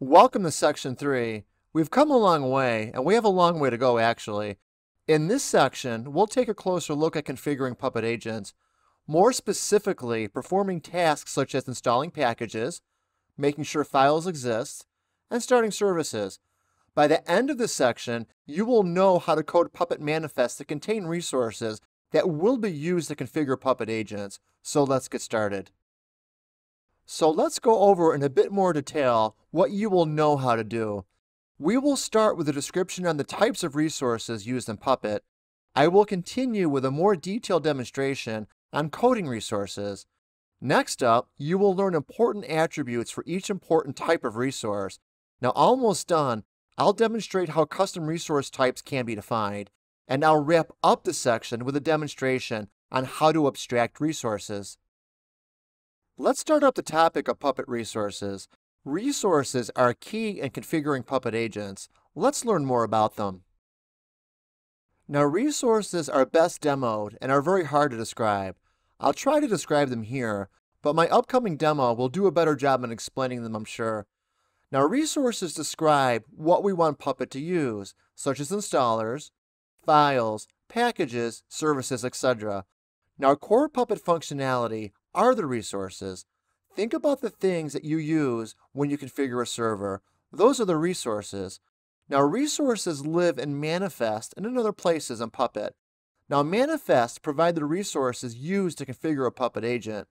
Welcome to section three. We've come a long way, and we have a long way to go actually. In this section, we'll take a closer look at configuring Puppet agents, more specifically performing tasks such as installing packages, making sure files exist, and starting services. By the end of this section, you will know how to code Puppet manifests to contain resources that will be used to configure Puppet agents. So let's get started. So let's go over in a bit more detail what you will know how to do. We will start with a description on the types of resources used in Puppet. I will continue with a more detailed demonstration on coding resources. Next up, you will learn important attributes for each important type of resource. Now almost done, I'll demonstrate how custom resource types can be defined, and I'll wrap up the section with a demonstration on how to abstract resources. Let's start up the topic of Puppet resources. Resources are key in configuring Puppet agents. Let's learn more about them. Now resources are best demoed and are very hard to describe. I'll try to describe them here, but my upcoming demo will do a better job in explaining them, I'm sure. Now resources describe what we want Puppet to use, such as installers, files, packages, services, etc. Now core Puppet functionality are the resources. Think about the things that you use when you configure a server. Those are the resources. Now, resources live and manifest and in other places in Puppet. Now, manifests provide the resources used to configure a Puppet agent.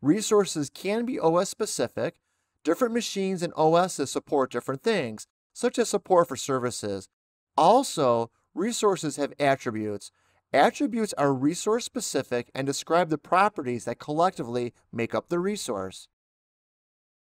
Resources can be OS specific. Different machines and OSs support different things, such as support for services. Also, resources have attributes. Attributes are resource specific and describe the properties that collectively make up the resource.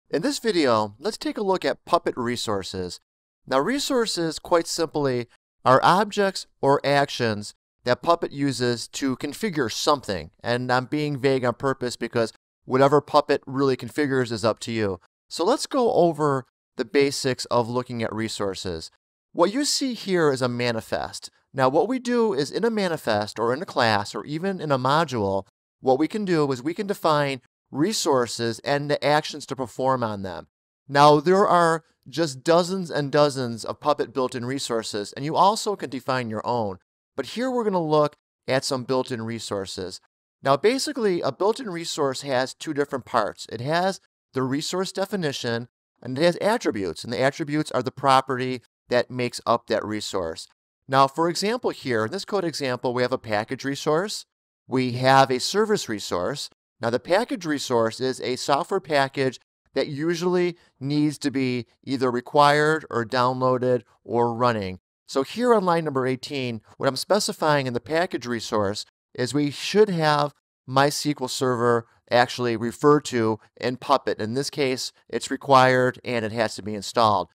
In this video, let's take a look at Puppet resources. Now resources, quite simply, are objects or actions that Puppet uses to configure something. And I'm being vague on purpose because whatever Puppet really configures is up to you. So let's go over the basics of looking at resources. What you see here is a manifest. Now, what we do is in a manifest or in a class or even in a module, what we can do is we can define resources and the actions to perform on them. Now, there are just dozens and dozens of Puppet built-in resources, and you also can define your own. But here we're going to look at some built-in resources. Now, basically, a built-in resource has two different parts. It has the resource definition, and it has attributes, and the attributes are the property that makes up that resource. Now, for example here, in this code example, we have a package resource. We have a service resource. Now, the package resource is a software package that usually needs to be either required or downloaded or running. So here on line number 18, what I'm specifying in the package resource is we should have MySQL Server actually referred to in Puppet. In this case, it's required and it has to be installed.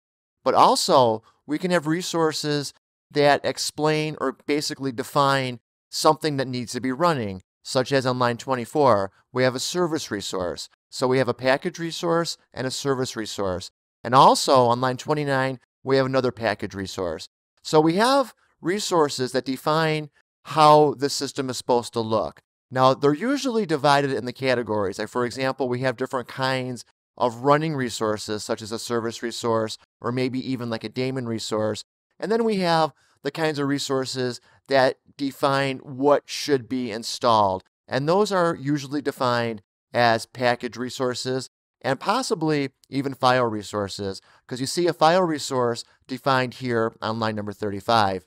But also, we can have resources that explain or basically define something that needs to be running, such as on line 24, we have a service resource. So we have a package resource and a service resource. And also on line 29, we have another package resource. So we have resources that define how the system is supposed to look. Now, they're usually divided in the categories. Like, for example, we have different kinds of running resources, such as a service resource, or maybe even like a daemon resource. And then we have the kinds of resources that define what should be installed. And those are usually defined as package resources and possibly even file resources, because you see a file resource defined here on line number 35.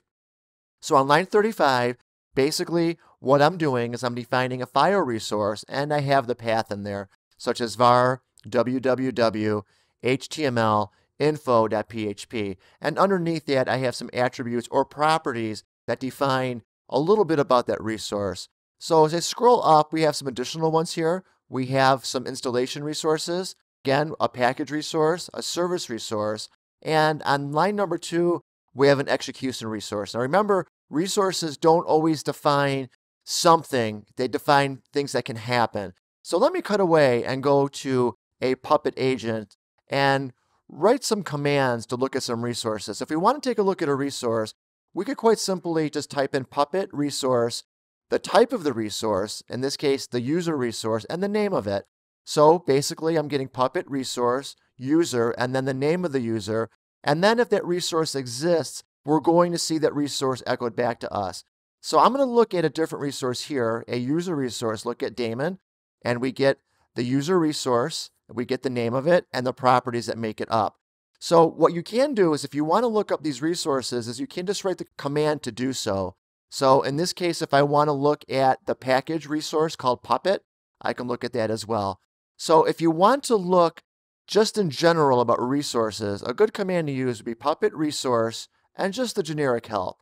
So on line 35, basically what I'm doing is I'm defining a file resource and I have the path in there, such as var www html info.php. And underneath that, I have some attributes or properties that define a little bit about that resource. So as I scroll up, we have some additional ones here. We have some installation resources, again, a package resource, a service resource, and on line number two, we have an execution resource. Now remember, resources don't always define something, they define things that can happen. So let me cut away and go to a Puppet agent and write some commands to look at some resources. If we want to take a look at a resource, we could quite simply just type in puppet resource, the type of the resource, in this case, the user resource, and the name of it. So basically, I'm getting puppet resource, user and then the name of the user. And then if that resource exists, we're going to see that resource echoed back to us. So I'm going to look at a different resource here, a user resource, look at daemon, and we get the user resource, we get the name of it, and the properties that make it up. So what you can do is if you want to look up these resources is you can just write the command to do so. So in this case, if I want to look at the package resource called Puppet, I can look at that as well. So if you want to look just in general about resources, a good command to use would be Puppet resource and just the generic help.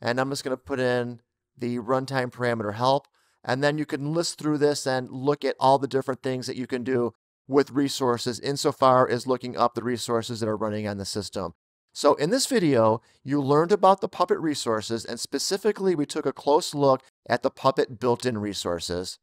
And I'm just going to put in the runtime parameter help. And then you can list through this and look at all the different things that you can do with resources insofar as looking up the resources that are running on the system. So in this video, you learned about the Puppet resources and specifically we took a close look at the Puppet built-in resources.